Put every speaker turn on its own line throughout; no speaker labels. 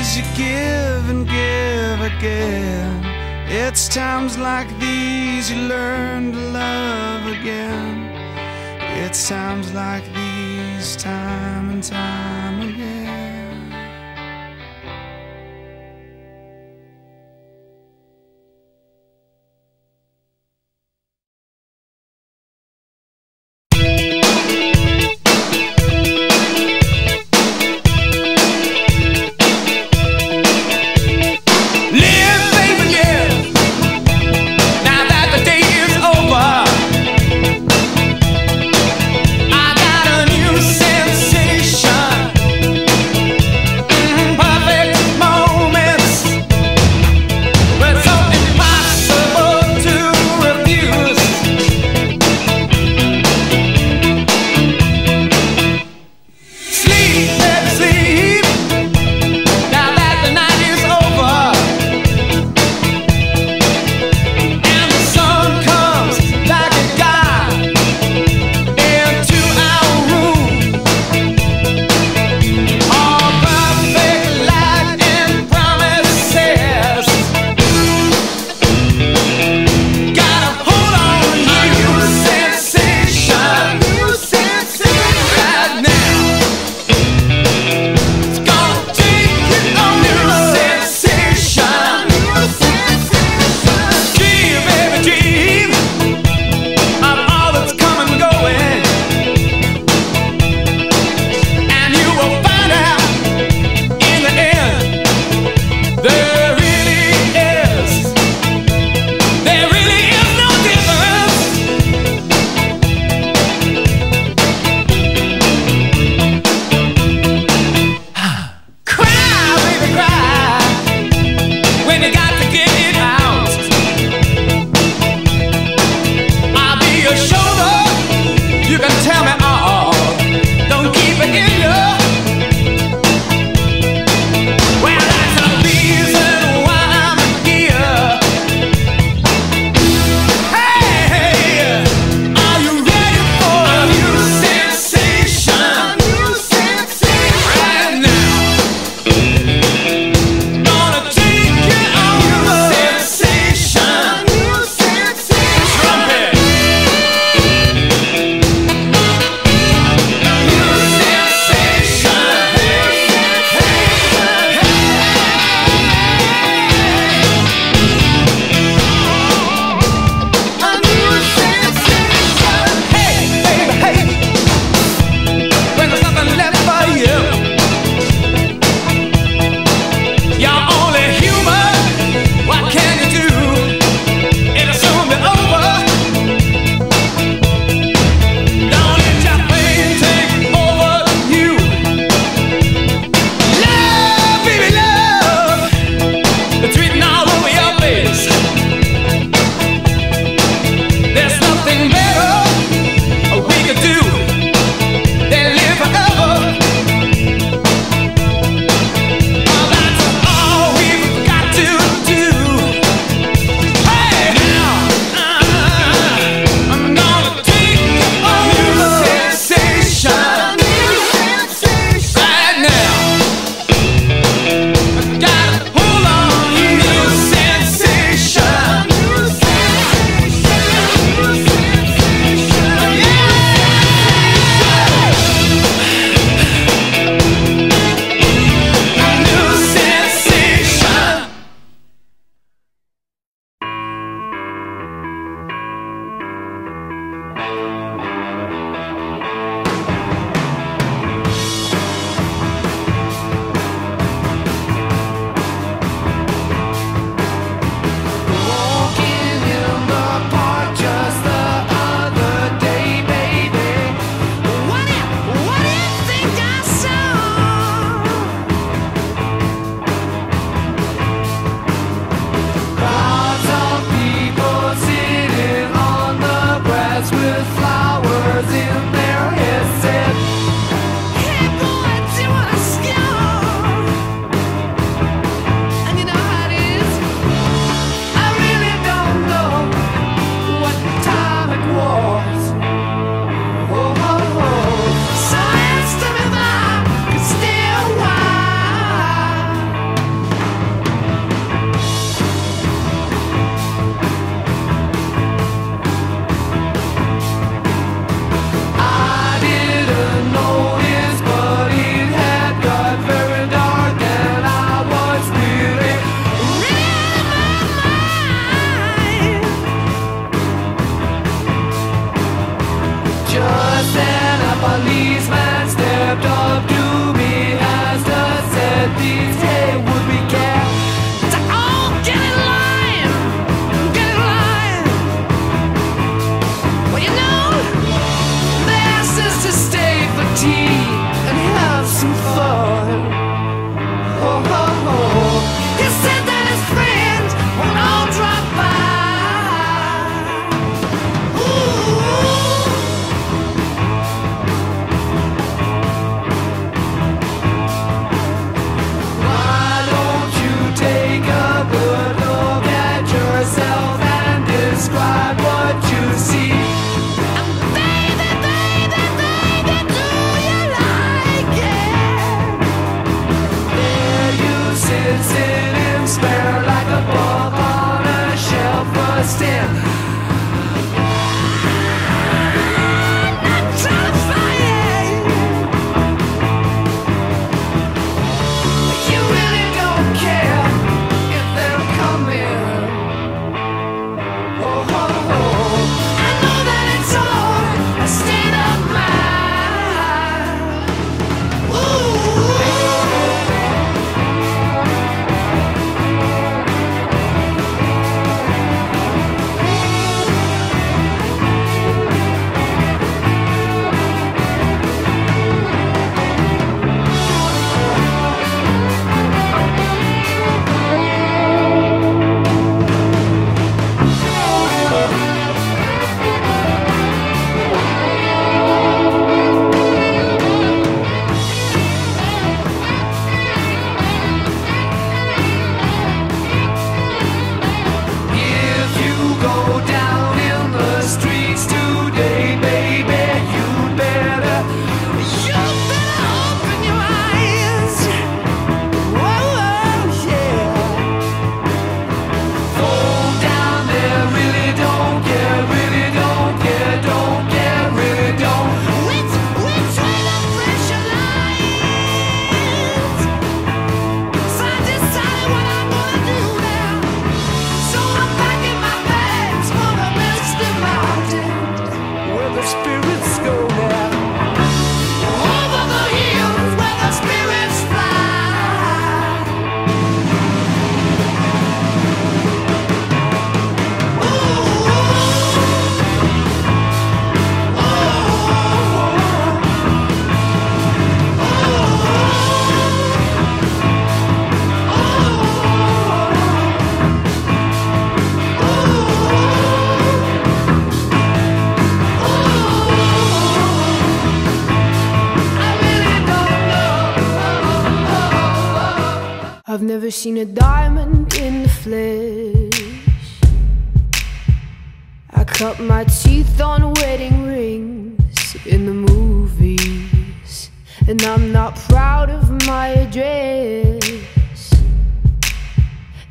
as you give and give again. It's times like these you learn to love again. It's times like these, time and time
never seen a diamond in the flesh. I cut my teeth on wedding rings in the movies, and I'm not proud of my address.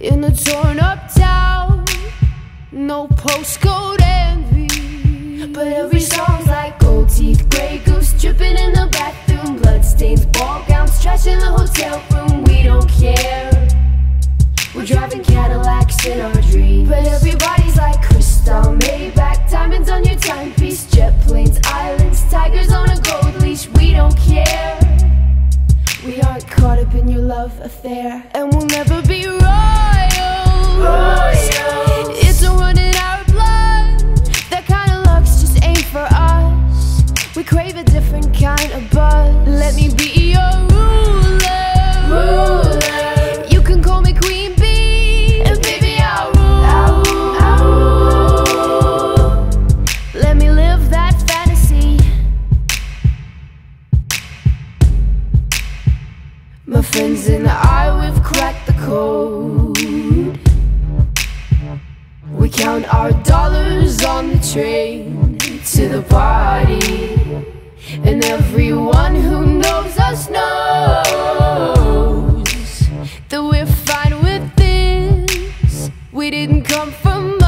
In a torn up town, no postcode envy, but every song's like gold teeth, Grey Goose dripping in the bathroom, bloodstains, ball gowns, trash in the hotel room. We don't care. We're driving Cadillacs in our dreams, but everybody's like Cristal, Maybach, we're fine with this. We didn't come from